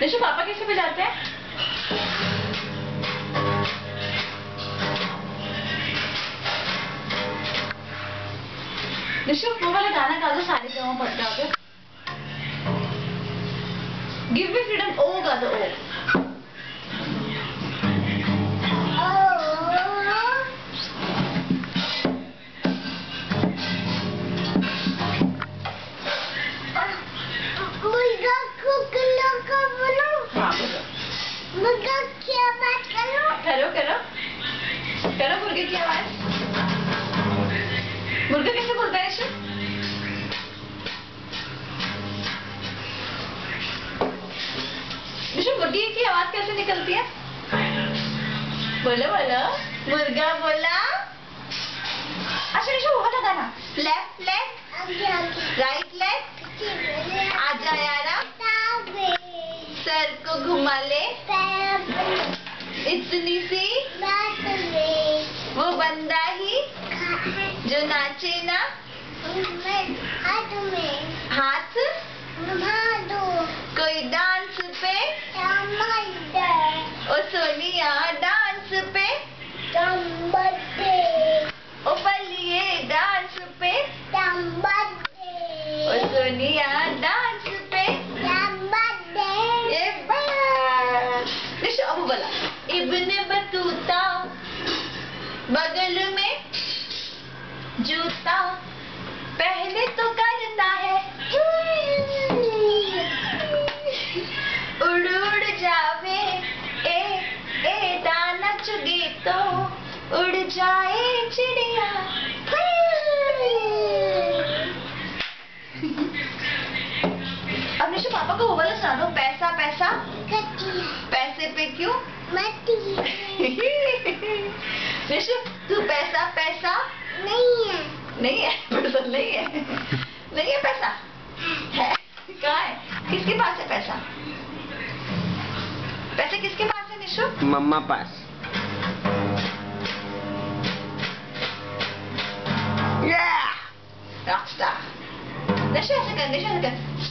निशु, पापा कैसे बजाते हैं? निशु, वो वाला गाना गा दो, सारे गाँव पर जाओगे गिव मी फ्रीडम ओ गा दो, ओ। करो। करो करो। मुर्गे की आवाज़। मुर्गा कैसे बोलता मुर्गी की आवाज़ कैसे निकलती है? बोलो बोलो। मुर्गा बोला। अच्छा निशु वो वाला गाना लेफ़्ट सर को घुमा ले। इतनी सी। वो बंदा ही। जो नाचे ना। जूता पहले तो करता है। उड़ उड़ जावे। ए ए दाना चुगे तो उड़ जाए चिड़िया। अब निशु पापा को वो वाला सुना दो। पैसा पैसा। पैसे पे क्यों? निशु तू पैसा पैसा। नहीं है। नहीं है? पैसा नहीं है? नहीं है पैसा? है? कहाँ है? किसके पास है पैसा? पैसे किसके पास है निशु? मम्मा पास। रॉकस्टार निशु ऐसे कर निशु ऐसे कर।